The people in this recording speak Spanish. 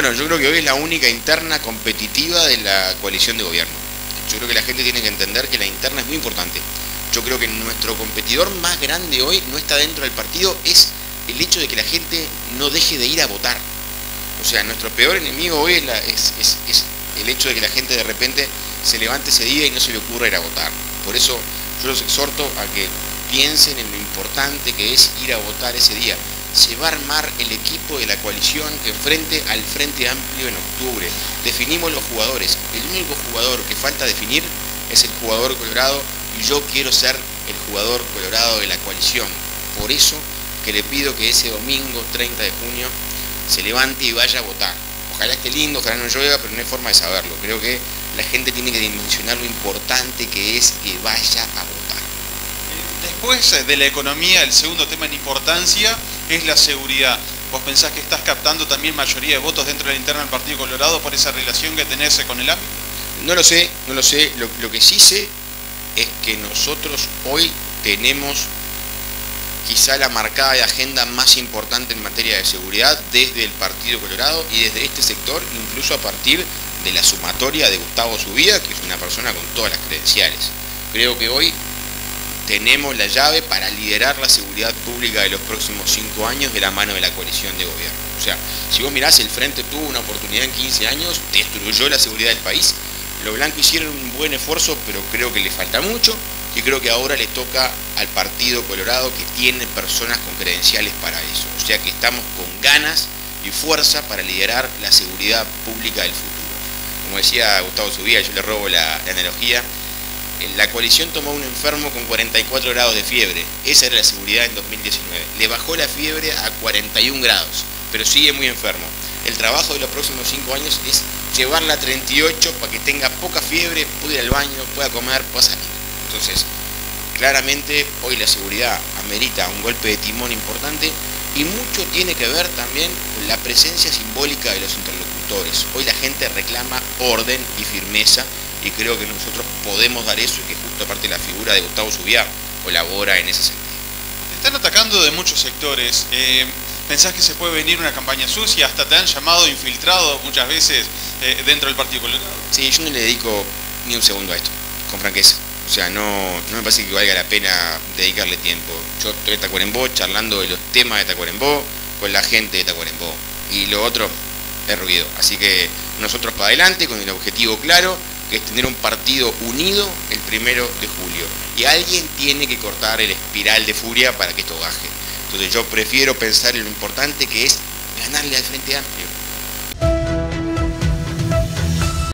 Bueno, yo creo que hoy es la única interna competitiva de la coalición de gobierno. Yo creo que la gente tiene que entender que la interna es muy importante. Yo creo que nuestro competidor más grande hoy no está dentro del partido, es el hecho de que la gente no deje de ir a votar. O sea, nuestro peor enemigo hoy es, el hecho de que la gente de repente se levante ese día y no se le ocurra ir a votar. Por eso yo los exhorto a que piensen en lo importante que es ir a votar ese día. Se va a armar el equipo de la coalición que enfrente al Frente Amplio en octubre. Definimos los jugadores. El único jugador que falta definir es el jugador colorado y yo quiero ser el jugador colorado de la coalición. Por eso que le pido que ese domingo 30 de junio se levante y vaya a votar. Ojalá esté lindo, ojalá no llueva, pero no hay forma de saberlo. Creo que la gente tiene que dimensionar lo importante que es que vaya a votar. Después de la economía, el segundo tema en importancia es la seguridad. ¿Vos pensás que estás captando también mayoría de votos dentro de la interna del Partido Colorado por esa relación que tenés con el ámbito? No lo sé, no lo sé. Lo, lo que sí sé es que nosotros hoy tenemos quizá la marcada de agenda más importante en materia de seguridad desde el Partido Colorado y desde este sector, incluso a partir de la sumatoria de Gustavo Subía, que es una persona con todas las credenciales. Creo que hoy tenemos la llave para liderar la seguridad pública de los próximos cinco años de la mano de la coalición de gobierno. O sea, si vos mirás, el Frente tuvo una oportunidad en 15 años, destruyó la seguridad del país. Los blancos hicieron un buen esfuerzo, pero creo que le falta mucho y creo que ahora le toca al Partido Colorado que tiene personas con credenciales para eso. O sea que estamos con ganas y fuerza para liderar la seguridad pública del futuro como decía Gustavo Subía, yo le robo la, analogía, la coalición tomó un enfermo con 44 grados de fiebre, esa era la seguridad en 2019, le bajó la fiebre a 41 grados, pero sigue muy enfermo. El trabajo de los próximos 5 años es llevarla a 38 para que tenga poca fiebre, pueda ir al baño, pueda comer, pueda salir. Entonces, claramente hoy la seguridad amerita un golpe de timón importante y mucho tiene que ver también con la presencia simbólica de los interlocutores. Hoy la gente reclama orden y firmeza y creo que nosotros podemos dar eso y que justo aparte la figura de Gustavo Subiá colabora en ese sentido. Te están atacando de muchos sectores. Eh, ¿Pensás que se puede venir una campaña sucia? Hasta te han llamado infiltrado muchas veces eh, dentro del Partido Colorado. Sí, yo no le dedico ni un segundo a esto, con franqueza. O sea, no, no me parece que valga la pena dedicarle tiempo. Yo estoy en Tacuarembó charlando de los temas de Tacuarembó con la gente de Tacuarembó. Y lo otro es ruido. Así que nosotros para adelante con el objetivo claro, que es tener un partido unido el primero de julio. Y alguien tiene que cortar el espiral de furia para que esto baje. Entonces yo prefiero pensar en lo importante que es ganarle al Frente Amplio